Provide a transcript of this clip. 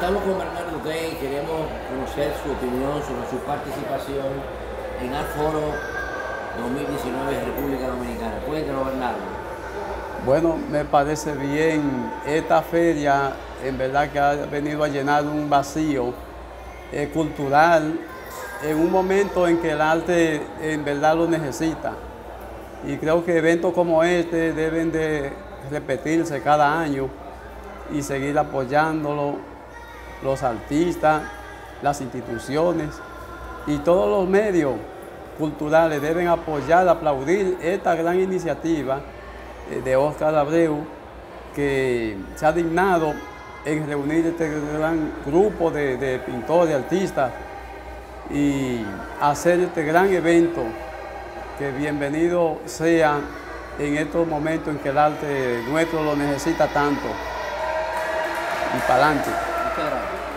estamos con Bernardo Gay queremos conocer su opinión sobre su participación en el Foro 2019 de República Dominicana. Cuéntanos, Bernardo. Bueno, me parece bien. Esta feria en verdad que ha venido a llenar un vacío eh, cultural en un momento en que el arte en verdad lo necesita. Y creo que eventos como este deben de repetirse cada año y seguir apoyándolo los artistas, las instituciones y todos los medios culturales deben apoyar, aplaudir esta gran iniciativa eh, de Oscar Abreu que se ha dignado en reunir este gran grupo de, de pintores, artistas y hacer este gran evento que bienvenido sea en estos momentos en que el arte nuestro lo necesita tanto y para adelante. caralho.